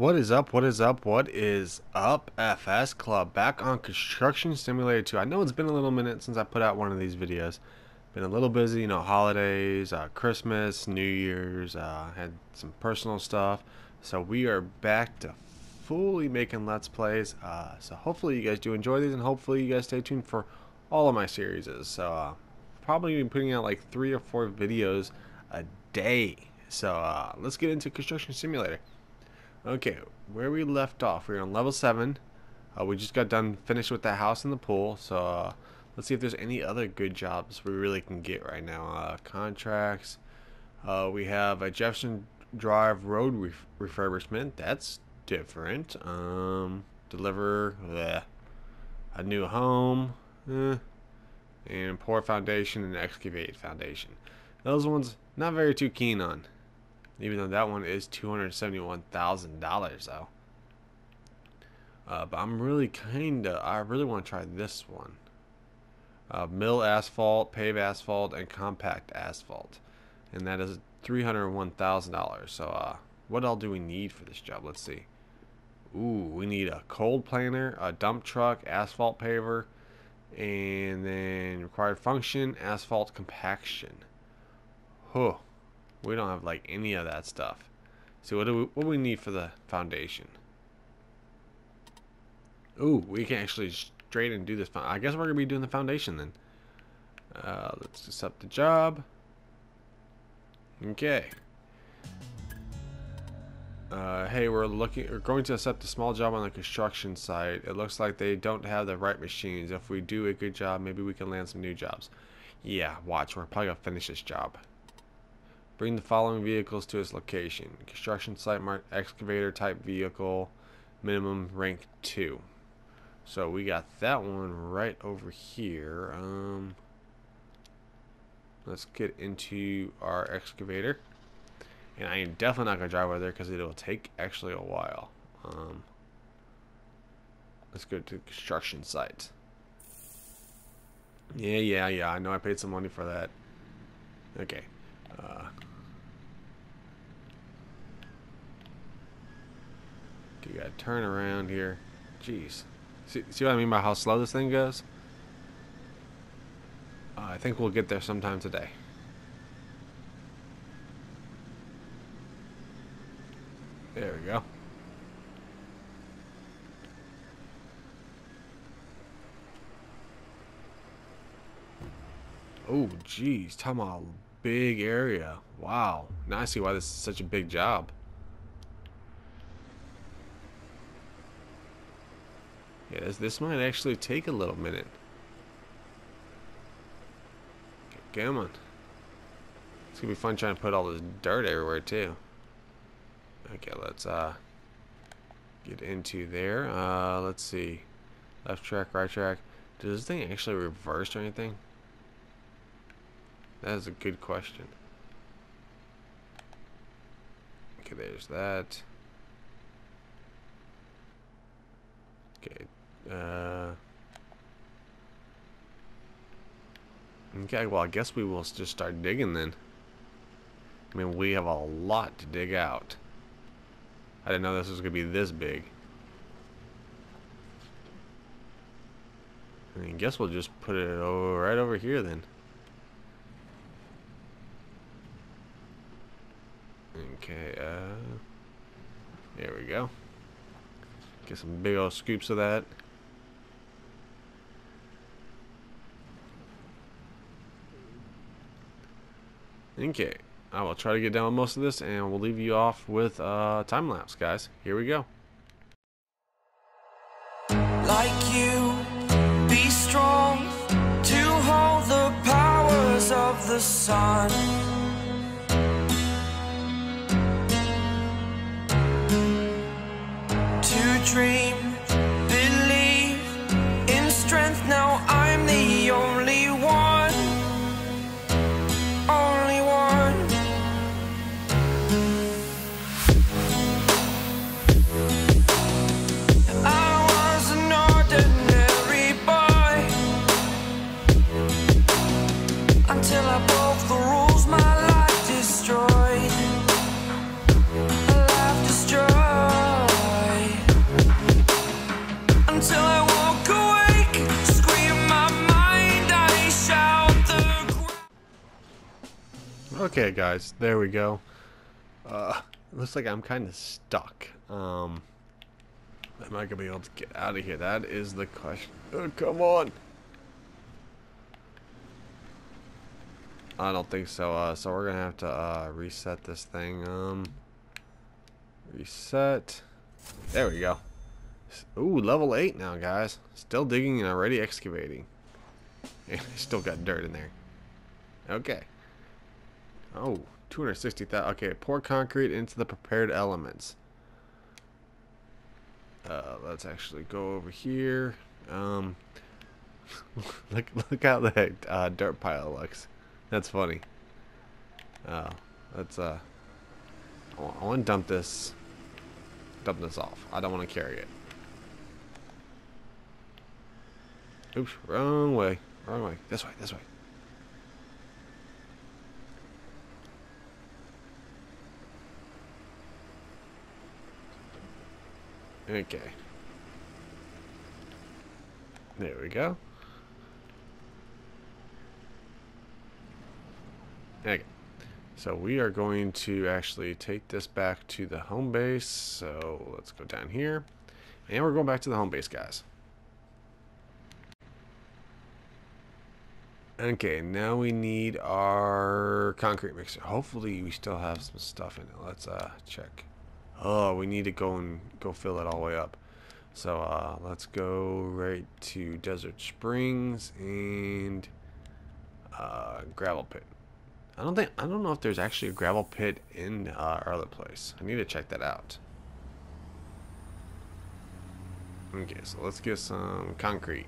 What is up? What is up? What is up? FS Club back on Construction Simulator 2. I know it's been a little minute since I put out one of these videos. Been a little busy, you know, holidays, uh, Christmas, New Year's, uh, had some personal stuff. So we are back to fully making Let's Plays. Uh, so hopefully you guys do enjoy these and hopefully you guys stay tuned for all of my series. So uh, probably be putting out like three or four videos a day. So uh, let's get into Construction Simulator. Okay, where we left off, we are on level 7. Uh, we just got done finished with the house and the pool, so uh, let's see if there's any other good jobs we really can get right now. Uh, contracts, uh, we have a Jefferson Drive Road ref refurbishment, that's different. Um, deliver bleh. a new home, eh. and pour foundation and excavate foundation. Those ones, not very too keen on. Even though that one is $271,000 though. Uh, but I'm really kinda, I really want to try this one. Uh, mill asphalt, pave asphalt, and compact asphalt. And that is $301,000. So uh, what all do we need for this job? Let's see. Ooh, we need a cold planer, a dump truck, asphalt paver, and then required function, asphalt compaction. Huh. We don't have like any of that stuff. So what do we what do we need for the foundation? Ooh, we can actually straight and do this. I guess we're gonna be doing the foundation then. Uh, let's accept the job. Okay. Uh, hey, we're looking. We're going to accept a small job on the construction site. It looks like they don't have the right machines. If we do a good job, maybe we can land some new jobs. Yeah, watch. We're probably gonna finish this job. Bring the following vehicles to its location. Construction site marked excavator type vehicle, minimum rank 2. So we got that one right over here. Um, let's get into our excavator. And I am definitely not going to drive over there because it'll take actually a while. Um, let's go to the construction site. Yeah, yeah, yeah. I know I paid some money for that. Okay. Uh, gotta turn around here. Jeez. See, see what I mean by how slow this thing goes? Uh, I think we'll get there sometime today. There we go. Oh, jeez. Talking about a big area. Wow. Now I see why this is such a big job. Yeah, this, this might actually take a little minute. Okay, come on. It's gonna be fun trying to put all this dirt everywhere too. Okay, let's uh get into there. Uh let's see. Left track, right track. Does this thing actually reverse or anything? That is a good question. Okay, there's that. Okay, uh, okay, well, I guess we will just start digging then. I mean, we have a lot to dig out. I didn't know this was going to be this big. I mean, guess we'll just put it over, right over here then. Okay, uh, there we go. Get some big old scoops of that. Okay, I will try to get down with most of this and we'll leave you off with uh, time lapse, guys. Here we go. Like you, be strong to hold the powers of the sun. Okay, guys, there we go. Uh, looks like I'm kind of stuck. Um, am I gonna be able to get out of here? That is the question. Oh, come on. I don't think so. Uh, so we're gonna have to uh, reset this thing. Um, reset. There we go. Ooh, level eight now, guys. Still digging and already excavating. And I still got dirt in there. Okay. Oh, 260,000. Okay, pour concrete into the prepared elements. Uh, let's actually go over here. Um, look, look how the uh, dirt pile looks. That's funny. Uh, let's uh, I want to dump this, dump this off. I don't want to carry it. Oops, wrong way, wrong way. This way, this way. Okay. There we go. Okay. So we are going to actually take this back to the home base. So let's go down here. And we're going back to the home base, guys. Okay, now we need our concrete mixer. Hopefully we still have some stuff in it. Let's uh check. Oh, we need to go and go fill it all the way up. So uh, let's go right to Desert Springs and uh, gravel pit. I don't think I don't know if there's actually a gravel pit in uh, our other place. I need to check that out. Okay, so let's get some concrete.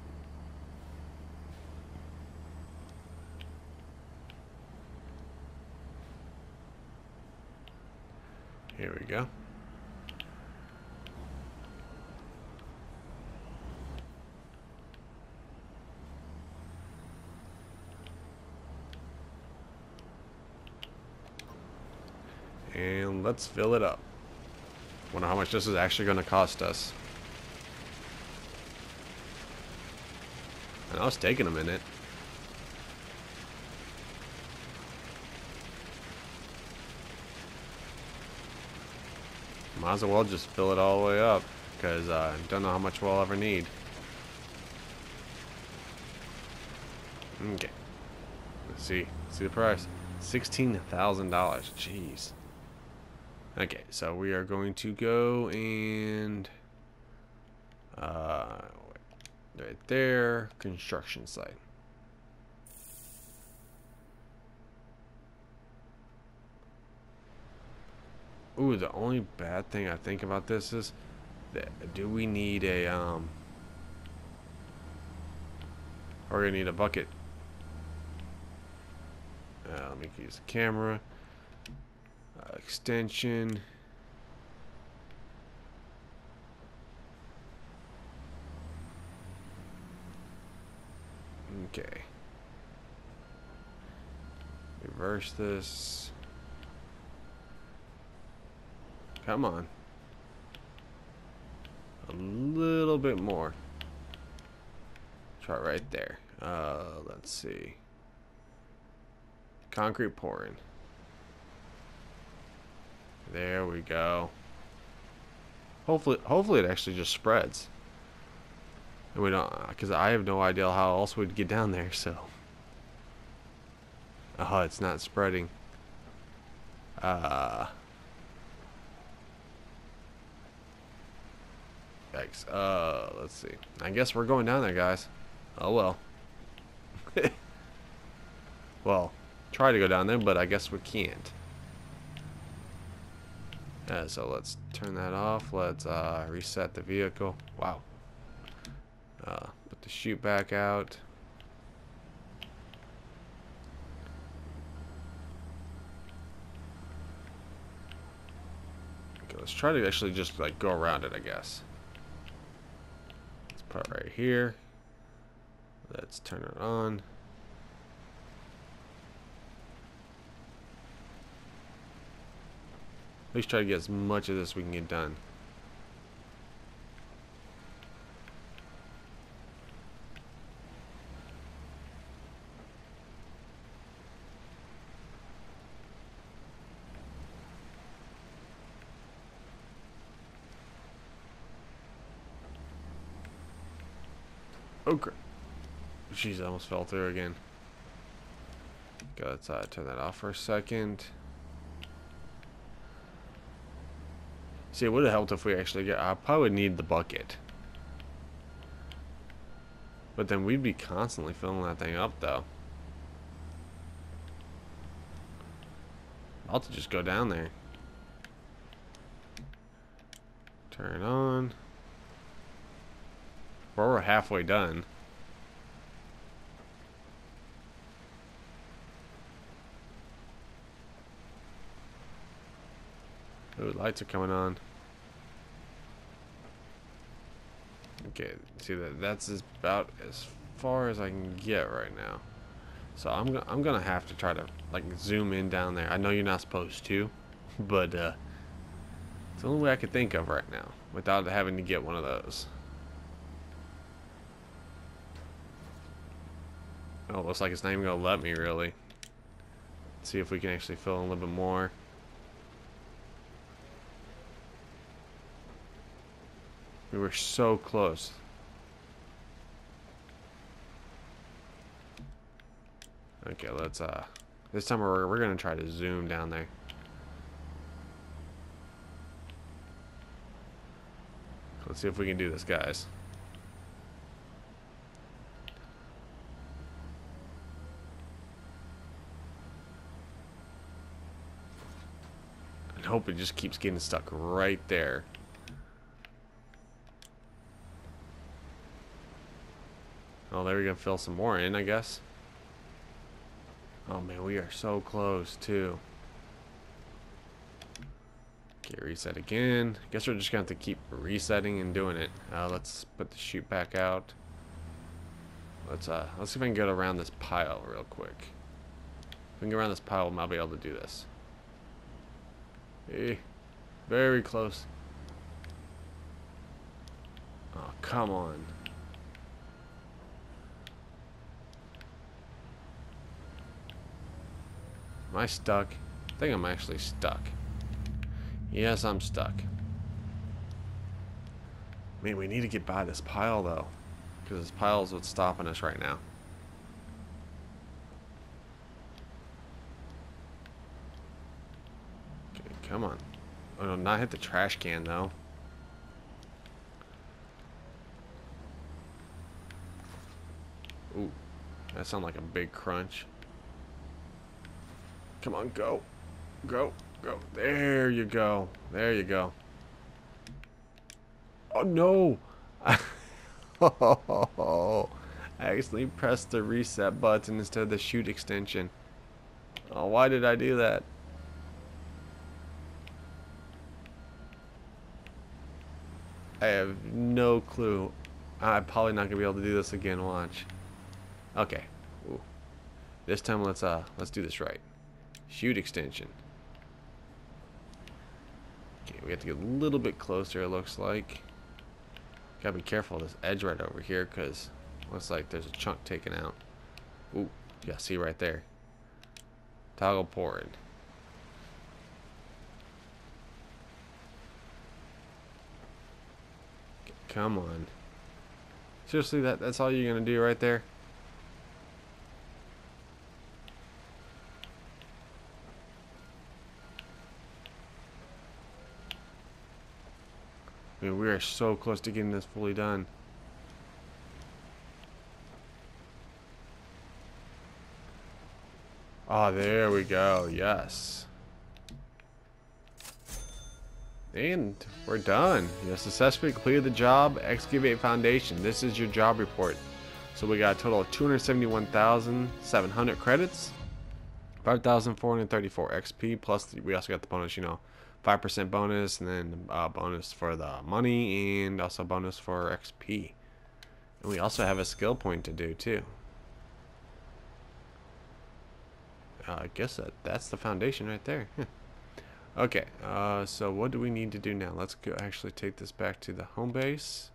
Here we go. Let's fill it up. Wonder how much this is actually going to cost us. And I it's taking a minute. Might as well just fill it all the way up. Because uh, I uh, don't know how much we'll ever need. Okay. Let's see. See the price. $16,000. Jeez. Okay, so we are going to go and uh, right there, construction site. Ooh, the only bad thing I think about this is that do we need a um we're gonna need a bucket. Uh, let me use the camera extension. Okay. Reverse this. Come on. A little bit more. Try right there. Uh, let's see. Concrete pouring. There we go. Hopefully, hopefully it actually just spreads. And we don't, because I have no idea how else we'd get down there. So, oh, it's not spreading. Uh. Yikes. Uh, let's see. I guess we're going down there, guys. Oh well. well, try to go down there, but I guess we can't. Yeah, so let's turn that off. Let's uh, reset the vehicle. Wow. Uh, put the chute back out. Okay, let's try to actually just like go around it, I guess. Let's put it right here. Let's turn it on. At least try to get as much of this we can get done. Oh, Ogre. Jeez, I almost fell through again. Go outside, uh, turn that off for a second. See, it would have helped if we actually get... I probably need the bucket. But then we'd be constantly filling that thing up, though. I'll just go down there. Turn on. Well, we're halfway done. Ooh, lights are coming on. Okay, see that that's about as far as I can get right now. So I'm gonna I'm gonna have to try to like zoom in down there. I know you're not supposed to, but uh, it's the only way I could think of right now without having to get one of those. Oh, looks like it's not even gonna let me really. Let's see if we can actually fill in a little bit more. We were so close. Okay, let's uh this time we're we're gonna try to zoom down there. Let's see if we can do this, guys. I hope it just keeps getting stuck right there. Oh, there we go. Fill some more in, I guess. Oh man, we are so close too. Okay, reset again. Guess we're just gonna have to keep resetting and doing it. Uh, let's put the chute back out. Let's uh, let's see if I can get around this pile real quick. If we can get around this pile, we might be able to do this. Hey, very close. Oh, come on. Am I stuck? I think I'm actually stuck. Yes, I'm stuck. Man, we need to get by this pile, though. Because this pile is what's stopping us right now. Okay, come on. Oh, no, not hit the trash can, though. Ooh, that sounded like a big crunch. Come on, go. Go. Go. There you go. There you go. Oh, no. I actually pressed the reset button instead of the chute extension. Oh, why did I do that? I have no clue. I'm probably not gonna be able to do this again. Watch. Okay. Ooh. This time, let's uh, let's do this right. Chute extension. Okay, we have to get a little bit closer, it looks like. Gotta be careful of this edge right over here, because looks like there's a chunk taken out. Ooh, yeah, see right there. Toggle port. Come on. Seriously, that that's all you're gonna do right there? Are so close to getting this fully done. Ah, oh, there we go. Yes. And we're done. You successfully completed the job. Excavate foundation. This is your job report. So we got a total of 271,700 credits. 5,434 XP. Plus, we also got the bonus, you know, 5% bonus and then uh, bonus for the money and also bonus for XP. And we also have a skill point to do too. Uh, I guess that that's the foundation right there. okay, uh, so what do we need to do now? Let's go actually take this back to the home base.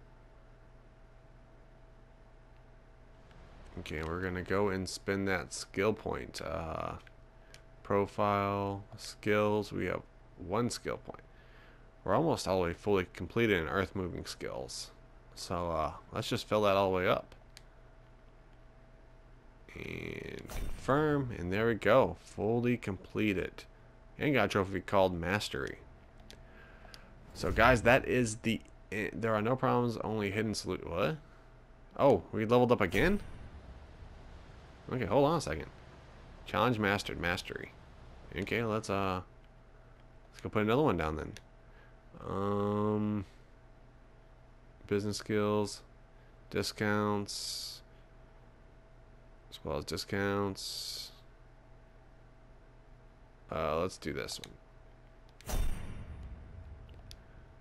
Okay, we're gonna go and spin that skill point. Uh, profile, skills, we have one skill point. We're almost all the way fully completed in earth moving skills. So uh, let's just fill that all the way up. And confirm. And there we go. Fully completed. And got a trophy called Mastery. So guys, that is the... There are no problems, only hidden salute. What? Oh, we leveled up again? Okay, hold on a second. Challenge mastered. Mastery. Okay, let's, uh... Let's go put another one down then. Um... Business skills. Discounts. As well as discounts. Uh, let's do this one.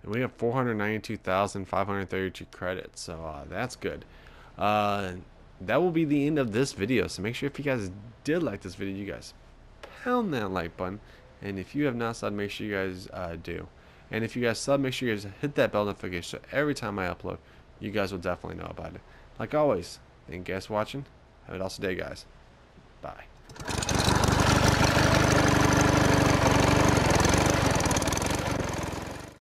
And we have 492,532 credits, so uh, that's good. Uh, that will be the end of this video, so make sure if you guys did like this video, you guys pound that like button. And if you have not subbed, make sure you guys uh, do. And if you guys sub, make sure you guys hit that bell notification so every time I upload, you guys will definitely know about it. Like always, thank you guys for watching. Have an awesome day, guys. Bye.